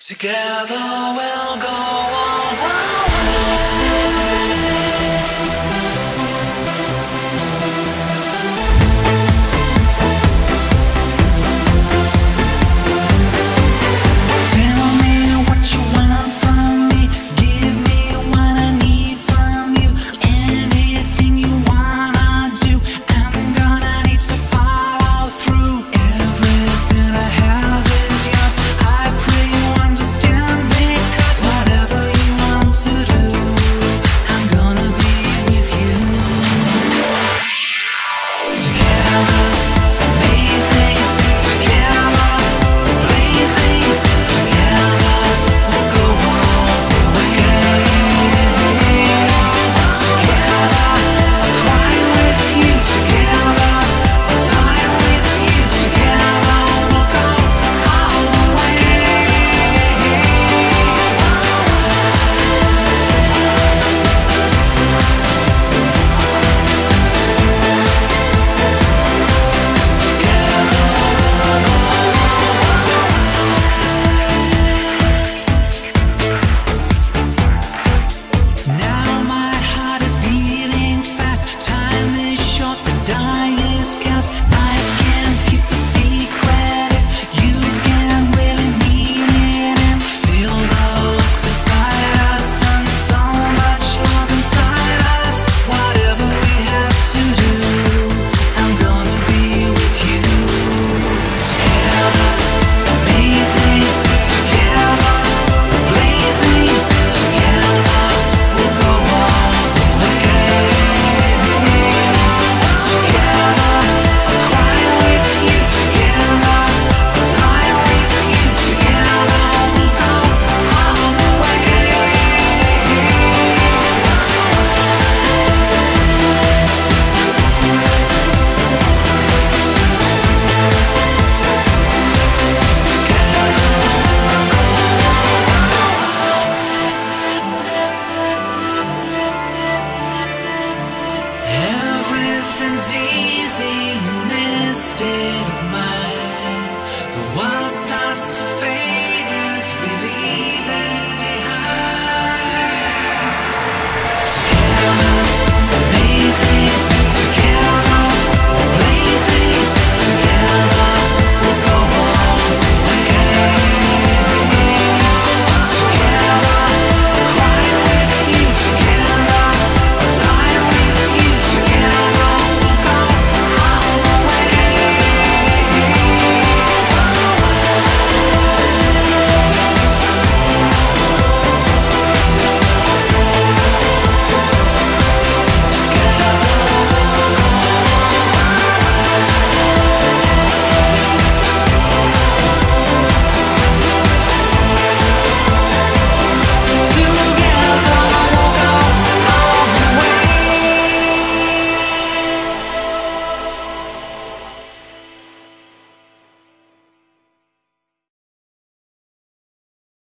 Together we'll go all the way. easy, and then.